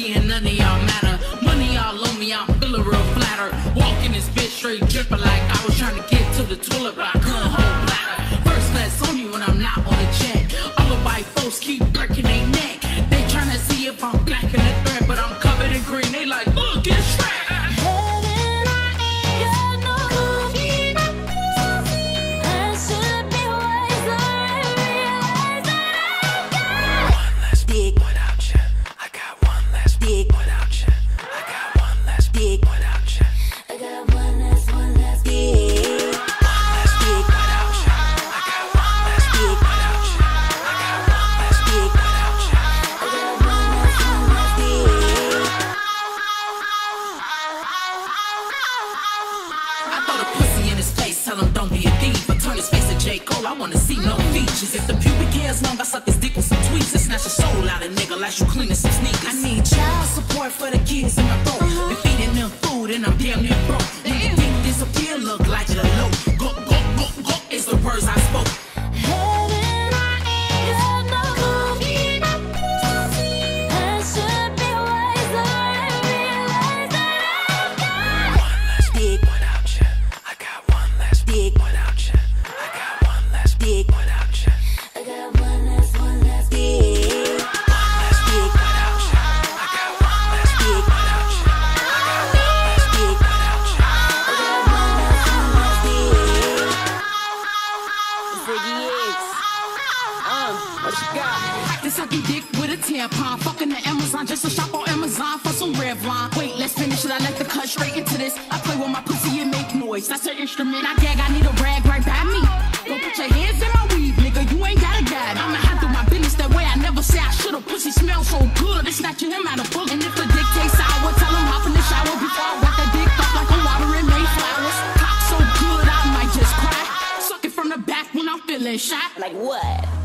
seeing none of y'all matter. Money all on me, I'm feeling real flatter. Walking this bitch straight, dripping like I was trying to get to the toilet, but I couldn't hold bladder. First class on me when I'm not on the jet. All the white folks keep breaking their neck. They trying to see if I'm black in the thread, but I'm covered in green. They like, look, it's straight. Throw the pussy in his face, tell him don't be a thief. I turn his face to J. Cole, I wanna see no features. If the pubic hair's long, I suck his dick with some tweets and snatch a soul out of nigga like you cleaning some sneakers. I need child support for the kids in my throat. Been feeding them food and I'm damn near dick with a tampon. Fucking the Amazon just to shop on Amazon for some Revlon. Wait, let's finish it. I like to cut straight into this. I play with my pussy and make noise. That's an instrument. I gag, I need a rag right by me. Don't put your hands in my weave, nigga. You ain't got a guide. I'ma handle my business that way. I never say I shoulda. Pussy smell so good. It's snatching him out of book. And if the dick tastes sour, tell him hop in the shower before I wet that dick up like I'm watering Mayflowers. Cock so good, I might just cry. Suck it from the back when I'm feeling shy. Like what?